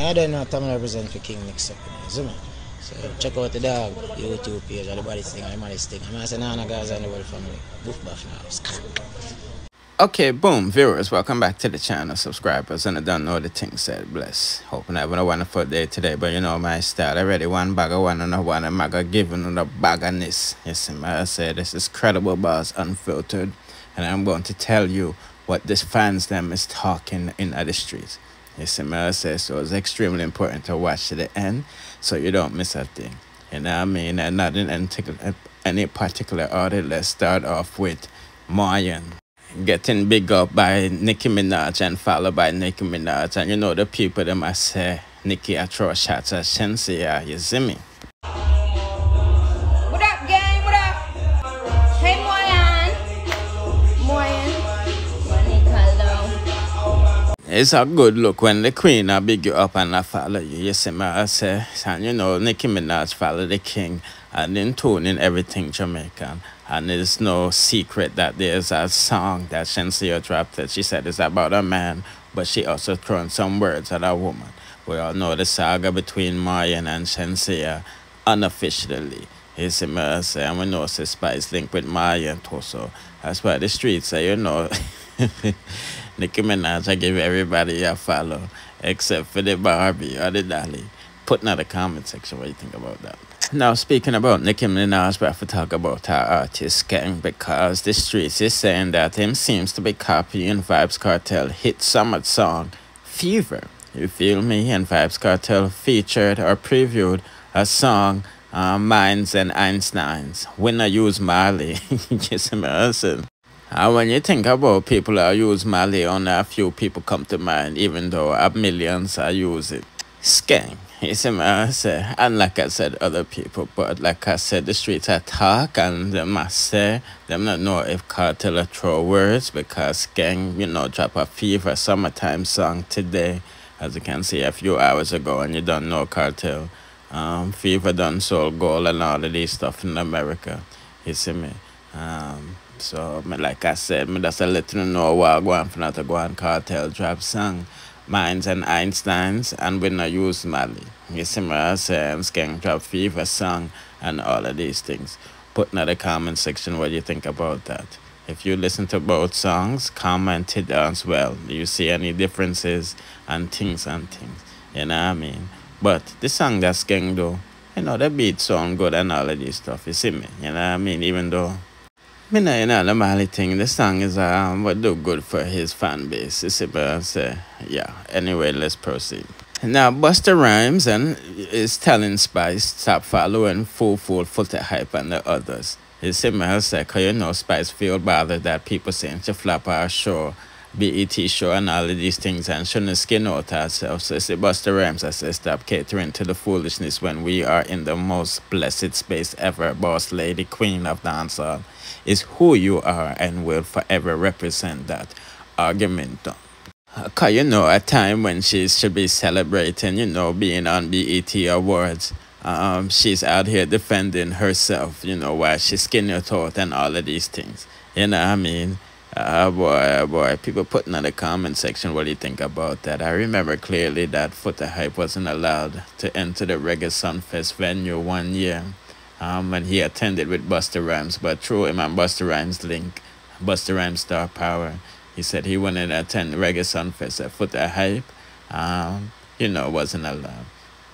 I don't know Tommy represent for King Mix Up, you know, so check out the dog, YouTube page, all thing, all thing. I'm saying, Nana guys and the world family. Boof buff now. Okay, boom, viewers, welcome back to the channel, subscribers, and I don't know the thing said, bless. Hoping I having a wonderful day today, but you know my style I already, one bag of one and a one, and I got given another bag of this. Yes, I say this is Credible Boss Unfiltered, and I'm going to tell you what this fans them is talking in the streets. Yes, I say so it's extremely important to watch to the end, so you don't miss a thing. You know what I mean? And not in any particular order, let's start off with Moyann getting big up by Nicki Minaj and followed by Nicki Minaj. And you know the people that must say Nicki I throw shots at Shenseea, you see me? It's a good look when the queen I big you up and I follow you. You see me? I say, and you know, Nicki Minaj follow the king and in tune in everything Jamaican. And it's no secret that there's a song that Shenseea dropped that she said is about a man, but she also thrown some words at a woman. We all know the saga between Moyann and Shenseea unofficially. It's immersive, and we know spice link with Moyann too, so that's why the streets say, you know, Nicki Minaj, I give everybody a follow, except for the Barbie or the Dolly. Put in the comment section what you think about that. Now, speaking about Nicki Minaj, we have to talk about our artist Skeng because the streets is saying that him seems to be copying Vybz Kartel hit summer song Fever. You feel me? And Vybz Kartel featured or previewed a song uh, Minds and Einsteins. When I use Mali, just imagine. And when you think about people that use Mali, only a few people come to mind, even though millions are use it. Skeng. You see me, I say, and like I said, other people, but like I said, the streets are talk and them I say, them not know if Kartel throw words because gang, you know, drop a fever summertime song today, as you can see a few hours ago, and you don't know Kartel. Um, fever done sold gold and all of these stuff in America. You see me? Um, so, me, like I said, me just let you know what go on for not to go on Kartel drop song. Minds and Einsteins, and we not use Mali. You see me, I say, Drop Fever song, and all of these things. Put in the comment section what you think about that. If you listen to both songs, comment it as well. Do you see any differences and things and things? You know what I mean? But the song that Skeng do, you know, the beat sound good and all of this stuff, you see me? You know what I mean? Even though know, the Mali thing, the song is um, what do good for his fan base. You see, but say, yeah. Anyway, let's proceed. Now, Busta Rhymes and is telling Spice stop following Full Full Foota Hype and the others. You see, me say, cause you know Spice feel bothered that people saying she flop our show BET show and all of these things and shouldn't skin out ourselves. So it's Busta Rhymes I say stop catering to the foolishness when we are in the most blessed space ever. Boss lady, queen of dancehall is who you are and will forever represent that argument. Cause you know a time when she should be celebrating, you know, being on BET Awards. Um, she's out here defending herself, you know, while she's her throat and all of these things. You know what I mean? Oh boy, oh boy. People putting in the comment section what do you think about that. I remember clearly that Foota Hype wasn't allowed to enter the Reggae Sunfest venue one year um, when he attended with Busta Rhymes. But through him and Busta Rhymes link, Busta Rhymes Star Power, he said he wanted to attend Reggae Sunfest at Foota Hype. Um, you know, wasn't allowed.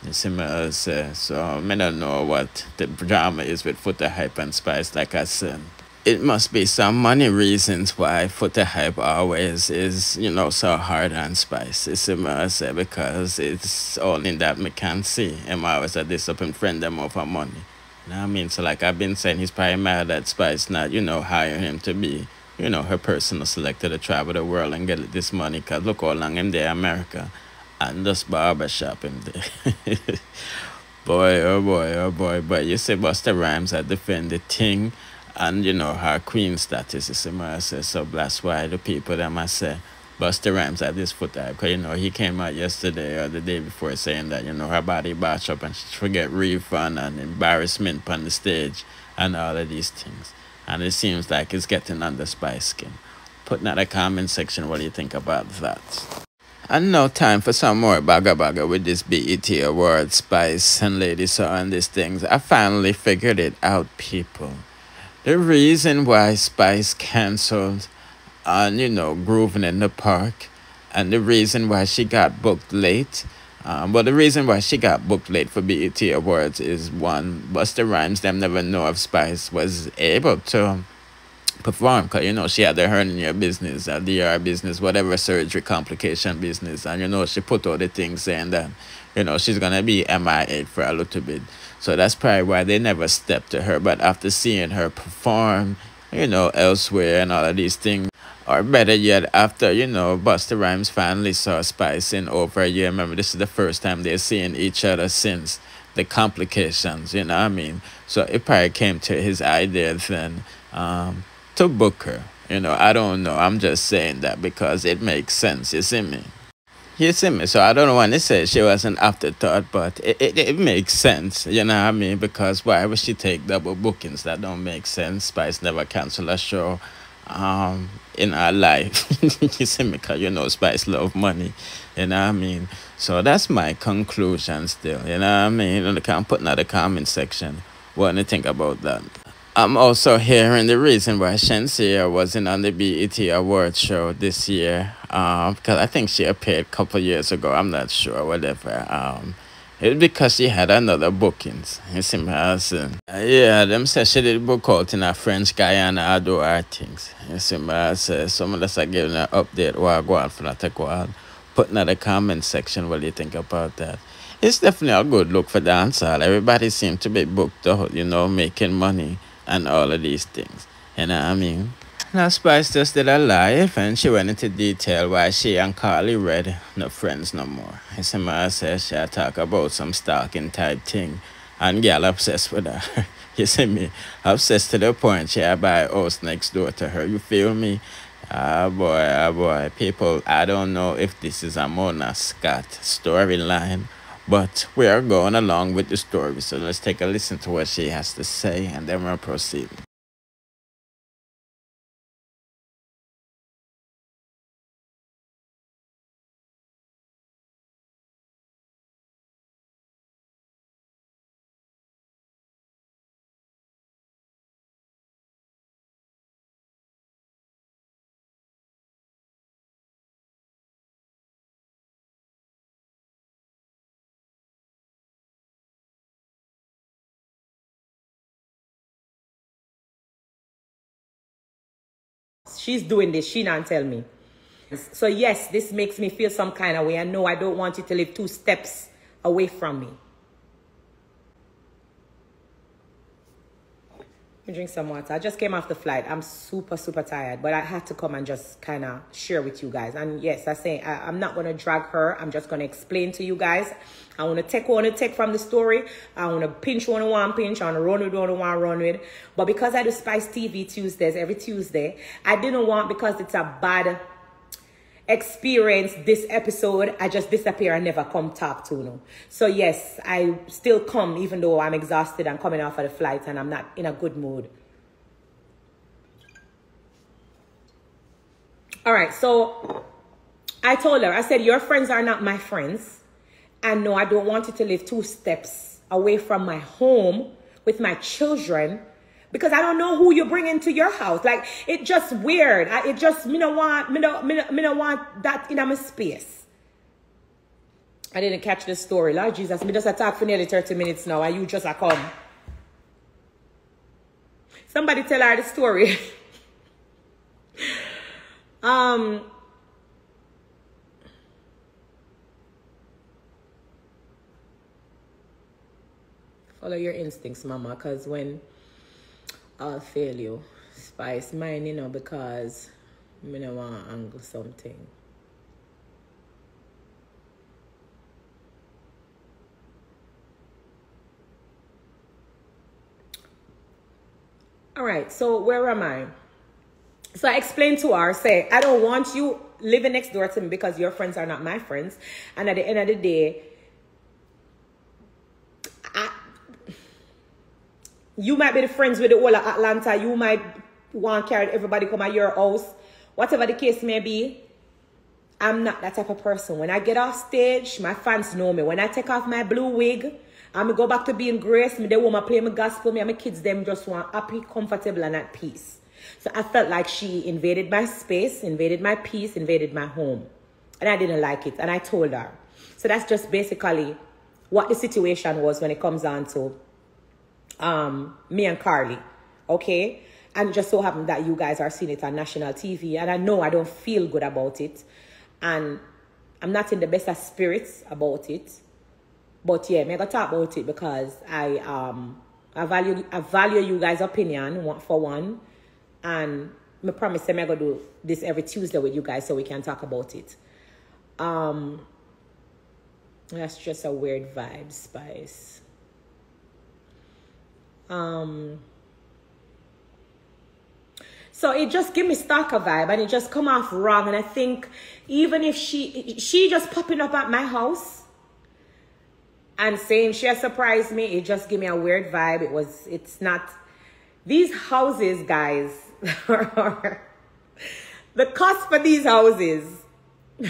Me, uh, so I don't know what the drama is with Foota Hype and Spice, like I said it must be some money reasons why Foota Hype always is, you know, so hard on Spice. It's say because it's only that me can see. Him always a disciplined friend them over money. What I mean? So like I've been saying, he's probably mad that Spice not, you know, hire him to be, you know, her personal selector to travel the world and get this money. Cause look how long him there America. And just barber shop him there. boy, oh boy, oh boy. But you see, Busta Rhymes had defend the thing and you know her queen status is similar. So that's why the people that must say Busta Rhymes at this Foota Hype. Cause you know he came out yesterday or the day before saying that you know her body batch up and she forget refund and embarrassment on the stage and all of these things. And it seems like it's getting under Spice skin. Put in the comment section what do you think about that. And now time for some more bagger bagger with this BET Award, Spice and Lady Saw and these things. I finally figured it out, people. The reason why Spice cancelled on, you know, Grooving in the Park and the reason why she got booked late. Um, but the reason why she got booked late for BET Awards is one, Busta Rhymes, them never know if Spice was able to perform because you know she had the hernia business, a DR business, whatever surgery complication business, and you know she put all the things saying that you know she's gonna be MIA for a little bit. So that's probably why they never stepped to her. But after seeing her perform, you know, elsewhere and all of these things, or better yet, after you know Busta Rhymes finally saw Spice in over a year. Remember, this is the first time they're seeing each other since the complications. You know what I mean? So it probably came to his idea then. Um, to Booker. You know, I don't know. I'm just saying that because it makes sense. You see me? You see me? So I don't want to say she was an afterthought, but it, it, it makes sense. You know what I mean? Because why would she take double bookings? That don't make sense. Spice never cancel a show um, in her life. you see me? Because you know Spice love money. You know what I mean? So that's my conclusion still. You know what I mean? You know, can put in the comment section what do you think about that. I'm also hearing the reason why Shenseea wasn't on the BET Awards show this year, um, because I think she appeared a couple years ago. I'm not sure, whatever. Um, it's because she had another bookings. It's asking? Uh, yeah, them say she did book out in a French Guiana, I do things. You see me I some of us are giving an update I go on for that go on. Put in the comment section what do you think about that. It's definitely a good look for dancehall. Everybody seems to be booked out, you know, making money and all of these things. You know what I mean? Now Spice just did a and she went into detail why she and Karlie Redd no friends no more. See me says she talk about some stalking type thing and girl obsessed with her. you see me? Obsessed to the point she buy a house next door to her. You feel me? Ah boy, ah boy. People, I don't know if this is a Mona Scott storyline but we are going along with the story, so let's take a listen to what she has to say and then we'll proceed. She's doing this. She not tell me. So yes, this makes me feel some kind of way. I know I don't want you to live two steps away from me. Me drink some water. I just came off the flight. I'm super, super tired, but I had to come and just kind of share with you guys. And yes, I say I, am not going to drag her. I'm just going to explain to you guys. I want to take one to take from the story. I want to pinch one one pinch. I want to run with one one run with. But because I do Spice TV Tuesdays every Tuesday, I didn't want because it's a bad experience this episode, I just disappear and never come talk to you. So yes, I still come even though I'm exhausted and coming off of the flight and I'm not in a good mood. All right, so I told her, I said, your friends are not my friends. And no, I don't want you to live two steps away from my home with my children because I don't know who you bring into your house. Like it just weird. I, it just me don't want me don't, me me don't want that in my space. I didn't catch the story. Lord Jesus, me just attack for nearly 30 minutes now and you just a come. Somebody tell her the story. um follow your instincts, mama, because when I'll fail you. Spice mine, you know, because I don't want to angle something. All right, so where am I? So I explained to her, say, I don't want you living next door to me because your friends are not my friends. And at the end of the day, You might be the friends with the whole of Atlanta. You might want to carry everybody come at your house. Whatever the case may be. I'm not that type of person. When I get off stage, my fans know me. When I take off my blue wig, I'm gonna go back to being grace. Me, they want to play my gospel. Me and my kids, them just want happy, comfortable, and at peace. So I felt like she invaded my space, invaded my peace, invaded my home. And I didn't like it. And I told her. So that's just basically what the situation was when it comes down to um, me and Karlie. Okay? And just so happened that you guys are seeing it on national TV. And I know I don't feel good about it. And I'm not in the best of spirits about it. But yeah, I'm gonna talk about it because I um I value I value you guys' opinion for one. And I promise I'm gonna do this every Tuesday with you guys so we can talk about it. Um that's just a weird vibe, Spice. Um so it just give me stalker vibe and it just come off wrong. And I think even if she she just popping up at my house and saying she has surprised me, it just give me a weird vibe. It was it's not these houses, guys. the cost for these houses.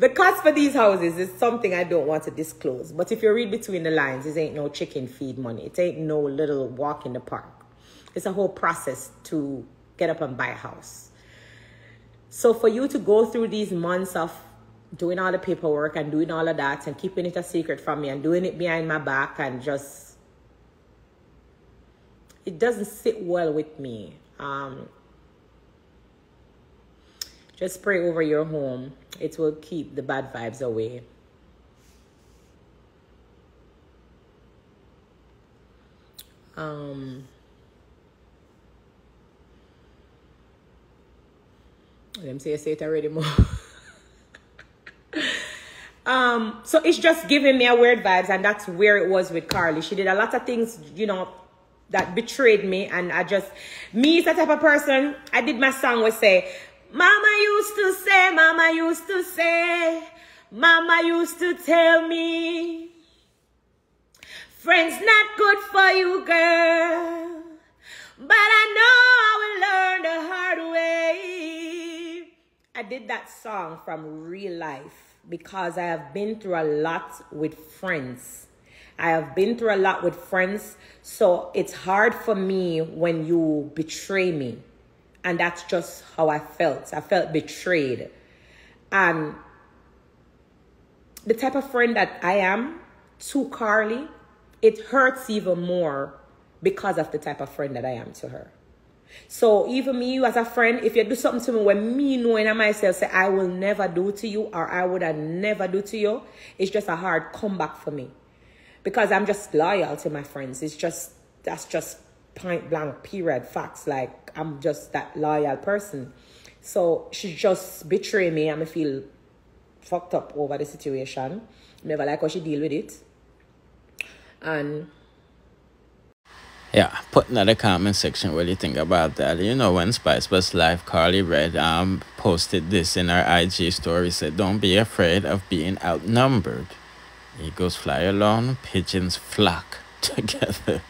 the cost for these houses is something I don't want to disclose. But if you read between the lines, this ain't no chicken feed money. It ain't no little walk in the park. It's a whole process to get up and buy a house. So for you to go through these months of doing all the paperwork and doing all of that and keeping it a secret from me and doing it behind my back and just it doesn't sit well with me. Um, just pray over your home. It will keep the bad vibes away. Um, Let me say say it already more. um, so it's just giving me a weird vibes, and that's where it was with Karlie. She did a lot of things, you know, that betrayed me, and I just me is the type of person. I did my song would say, Mama used to say, Mama used to say, Mama used to tell me, friends not good for you, girl. But I know I will learn the hard way. I did that song from real life because I have been through a lot with friends. I have been through a lot with friends, so it's hard for me when you betray me. And that's just how I felt. I felt betrayed. And the type of friend that I am to Karlie, it hurts even more because of the type of friend that I am to her. So even me, as a friend, if you do something to me when me knowing I myself say I will never do to you or I would have never do to you, it's just a hard comeback for me. Because I'm just loyal to my friends. It's just that's just point blank period facts. Like I'm just that loyal person. So she just betray me and I feel fucked up over the situation. Never like how she deal with it. And yeah, put in the comment section what you think about that. You know, when Spice was live, Karlie Redd um posted this in her IG story. Said, "Don't be afraid of being outnumbered. Eagles fly alone, pigeons flock together."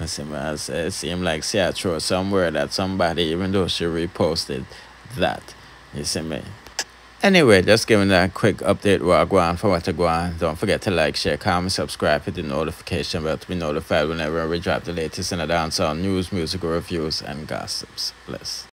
It seemed like see I throw somewhere that somebody, even though she reposted that. You see me? Anyway, just giving that quick update what I go on for what I go on. Don't forget to like, share, comment, subscribe, hit the notification bell to be notified whenever we drop the latest in the dancehall news, musical reviews, and gossips. Bless.